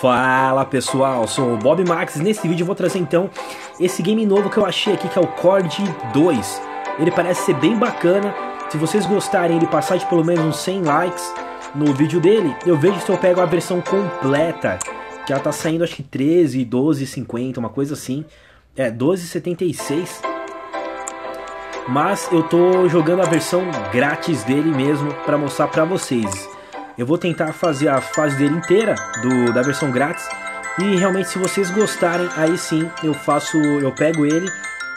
Fala pessoal, sou o Bob Max. Nesse vídeo eu vou trazer então esse game novo que eu achei aqui que é o Cord 2. Ele parece ser bem bacana. Se vocês gostarem de passar de pelo menos uns 100 likes no vídeo dele, eu vejo se eu pego a versão completa, que ela tá saindo acho que 13, 12,50, uma coisa assim. É, 12,76. Mas eu tô jogando a versão grátis dele mesmo para mostrar para vocês. Eu vou tentar fazer a fase dele inteira do, da versão grátis. E realmente se vocês gostarem, aí sim eu faço, eu pego ele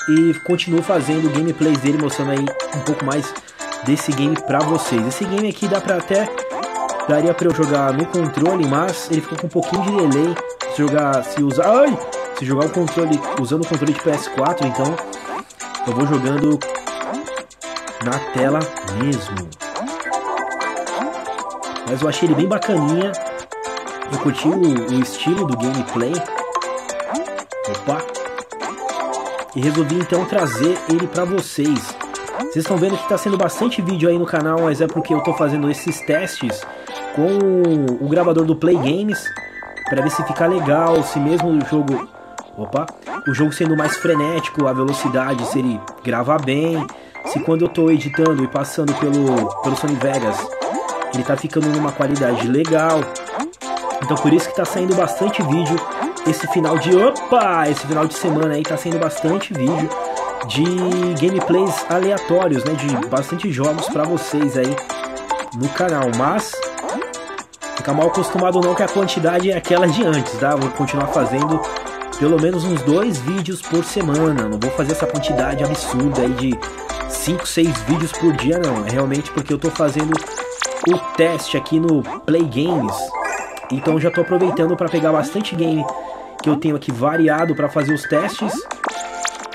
e continuo fazendo gameplays dele, mostrando aí um pouco mais desse game pra vocês. Esse game aqui dá pra até, daria pra eu jogar no controle, mas ele ficou com um pouquinho de delay. Se jogar, se usar, ai, se jogar o controle, usando o controle de PS4, então eu vou jogando na tela mesmo. Mas eu achei ele bem bacaninha. Eu curti o, o estilo do gameplay. Opa! E resolvi então trazer ele para vocês. Vocês estão vendo que está sendo bastante vídeo aí no canal, mas é porque eu estou fazendo esses testes com o gravador do Play Games para ver se fica legal, se mesmo o jogo, opa, o jogo sendo mais frenético, a velocidade, se ele gravar bem, se quando eu estou editando e passando pelo pelo Sony Vegas ele tá ficando numa qualidade legal. Então por isso que tá saindo bastante vídeo esse final de opa, esse final de semana aí tá saindo bastante vídeo de gameplays aleatórios, né, de bastante jogos para vocês aí no canal, mas fica mal acostumado não que a quantidade é aquela de antes, tá? Vou continuar fazendo pelo menos uns dois vídeos por semana, não vou fazer essa quantidade absurda aí de 5, 6 vídeos por dia não, é realmente porque eu tô fazendo o teste aqui no Play Games. Então já estou aproveitando para pegar bastante game que eu tenho aqui variado para fazer os testes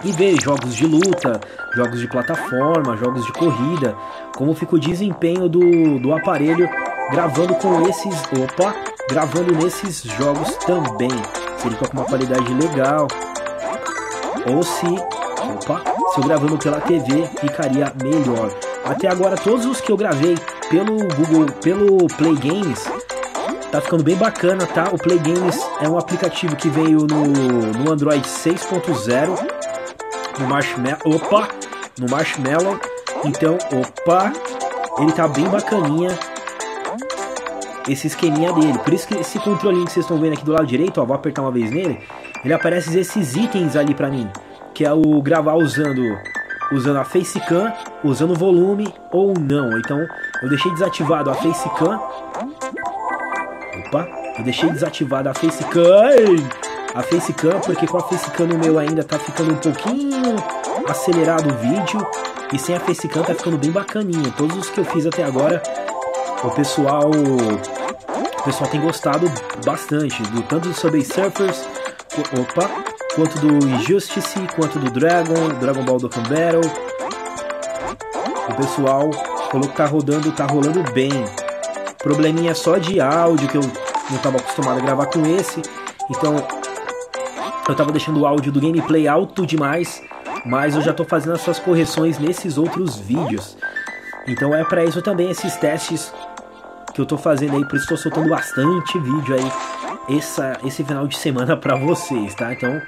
e ver jogos de luta, jogos de plataforma, jogos de corrida, como fica o desempenho do, do aparelho gravando com esses, opa, gravando nesses jogos também. Se ele fica com uma qualidade legal ou se, opa, se eu gravando pela TV ficaria melhor. Até agora todos os que eu gravei pelo Google, pelo Play Games, tá ficando bem bacana, tá? O Play Games é um aplicativo que veio no, no Android 6.0, no Marshmallow, opa, no Marshmallow. Então, opa, ele tá bem bacaninha esse esqueminha dele. Por isso que esse controlinho que vocês estão vendo aqui do lado direito, ó, vou apertar uma vez nele, ele aparece esses itens ali pra mim, que é o gravar usando usando a facecam, usando o volume ou não. Então eu deixei desativado a facecam. Opa, eu deixei desativado a facecam. A facecam porque com a facecam no meu ainda tá ficando um pouquinho acelerado o vídeo e sem a facecam tá ficando bem bacaninha. Todos os que eu fiz até agora, o pessoal o pessoal tem gostado bastante do tanto do Subway Surfers, opa, quanto do Injustice, quanto do Dragon, Dragon Ball Dokkan Battle. O pessoal falou que tá rodando, tá rolando bem. Probleminha só de áudio que eu não estava acostumado a gravar com esse. Então eu tava deixando o áudio do gameplay alto demais, mas eu já tô fazendo as suas correções nesses outros vídeos. Então é para isso também esses testes que eu tô fazendo aí, por isso tô soltando bastante vídeo aí essa, esse final de semana para vocês, tá? Então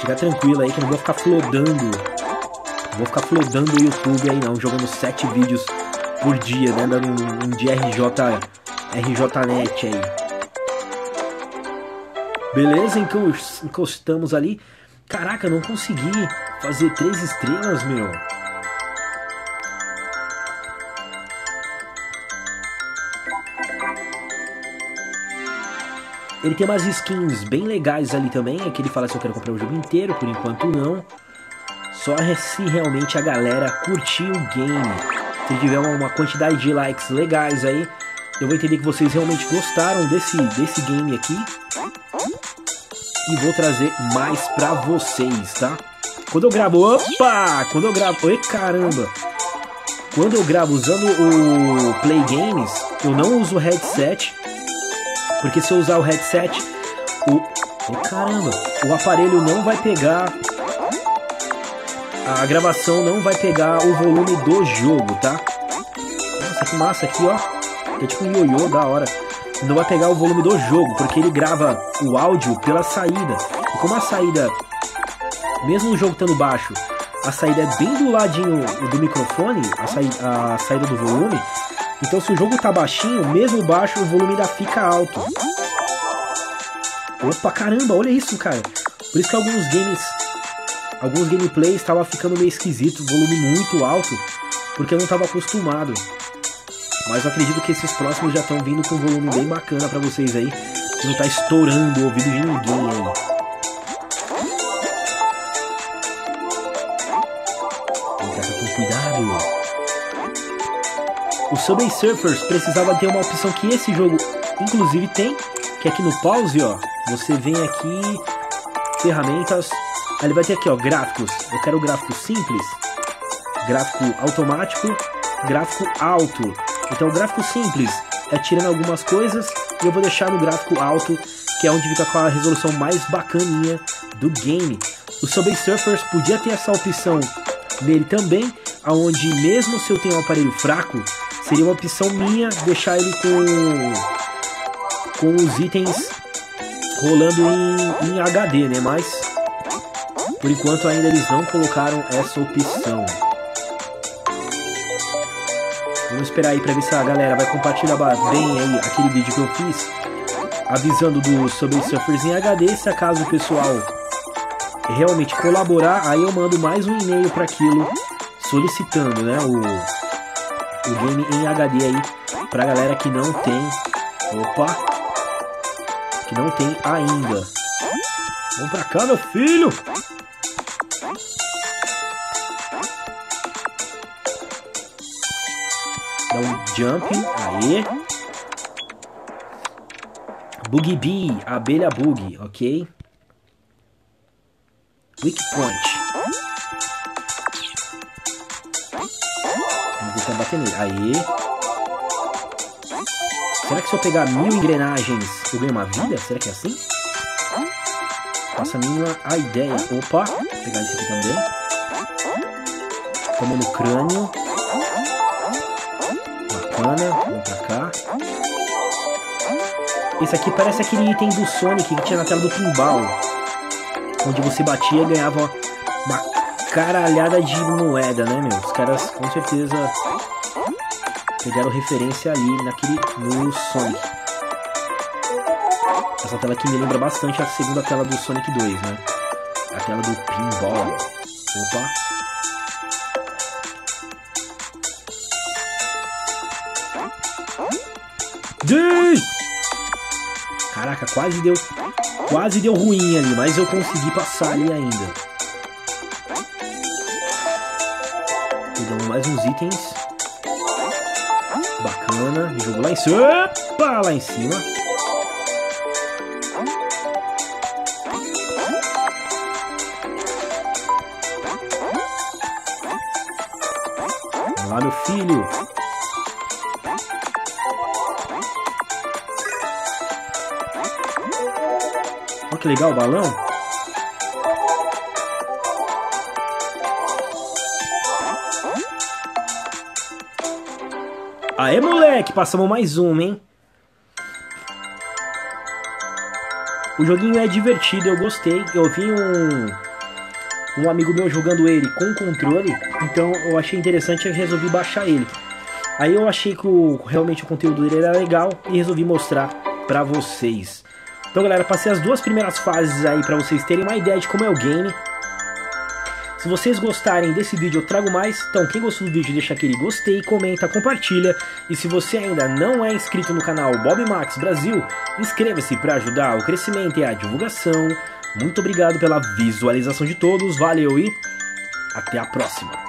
Fica tranquilo aí que eu não vou ficar flodando. Não vou ficar flodando o YouTube aí não, jogando 7 vídeos por dia, né? Dando um, um RJ, RJNet aí. Beleza, encostamos ali. Caraca, não consegui fazer 3 estrelas, meu. Ele tem umas skins bem legais ali também. Aqui ele fala se eu quero comprar o jogo inteiro, por enquanto não. Só se realmente a galera curtir o game. Se tiver uma quantidade de likes legais aí, eu vou entender que vocês realmente gostaram desse, desse game aqui. E vou trazer mais pra vocês, tá? Quando eu gravo... Opa! Quando eu gravo... Oi, caramba! Quando eu gravo usando o Play Games, eu não uso headset porque se eu usar o headset, o. Oh, caramba! O aparelho não vai pegar. A gravação não vai pegar o volume do jogo, tá? Nossa, que massa aqui, ó. É tipo um ioiô da hora. não vai pegar o volume do jogo, porque ele grava o áudio pela saída. E como a saída, mesmo o jogo estando baixo, a saída é bem do ladinho do microfone, a, saída, a saída do volume. Então se o jogo tá baixinho, mesmo baixo, o volume ainda fica alto. Opa, caramba, olha isso, cara. Por isso que alguns games, alguns gameplays estavam ficando meio esquisito, volume muito alto, porque eu não estava acostumado. Mas eu acredito que esses próximos já estão vindo com um volume bem bacana para vocês aí, que não tá estourando o ouvido de ninguém aí. O Subway Surfers precisava ter uma opção que esse jogo inclusive tem, que é aqui no pause, ó, você vem aqui, ferramentas, ele vai ter aqui, ó, gráficos. Eu quero gráfico simples, gráfico automático, gráfico alto. Então gráfico simples é tirando algumas coisas e eu vou deixar no gráfico alto, que é onde fica com a resolução mais bacaninha do game. O Subway Surfers podia ter essa opção nele também, aonde mesmo se eu tenho um aparelho fraco, seria uma opção minha deixar ele com com os itens rolando em, em HD, né? Mas por enquanto ainda eles não colocaram essa opção. Vamos esperar aí para ver se a galera vai compartilhar bem aí aquele vídeo que eu fiz avisando do sobre Surfers em HD. Se acaso o pessoal realmente colaborar, aí eu mando mais um e-mail para aquilo solicitando, né, o, o game em HD aí pra galera que não tem. Opa, que não tem ainda. Vamos pra cá, meu filho! Um jump, aí. Boogie Bee, abelha bug, ok? Weak point. Vamos tentar bater nele. Aí. Será que se eu pegar mil engrenagens eu ganho uma vida? Será que é assim? Faça a mínima a ideia. Opa, vou pegar esse aqui também. Toma no crânio. Bacana, vamos pra cá. Esse aqui parece aquele item do Sonic que tinha na tela do pinball. Onde você batia e ganhava uma caralhada de moeda, né, meu? Os caras com certeza pegaram referência ali naquele no Sonic. Essa tela aqui me lembra bastante a segunda tela do Sonic 2, né? A tela do Pinball. Opa! Caraca, quase deu. Quase deu ruim ali, mas eu consegui passar ali ainda. Pegamos mais uns itens. Bacana. Jogo lá em cima. Opa, lá em cima. Vamos lá, meu filho. Que legal o balão. Aê, moleque, passamos mais uma, hein? O joguinho é divertido, eu gostei. Eu vi um, um amigo meu jogando ele com controle, então eu achei interessante e resolvi baixar ele. Aí eu achei que o, realmente o conteúdo dele era legal e resolvi mostrar pra vocês. Então galera, passei as duas primeiras fases aí pra vocês terem uma ideia de como é o game. Se vocês gostarem desse vídeo, eu trago mais. Então, quem gostou do vídeo, deixa aquele gostei, comenta, compartilha. E se você ainda não é inscrito no canal Bob Max Brasil, inscreva-se para ajudar o crescimento e a divulgação. Muito obrigado pela visualização de todos, valeu e até a próxima.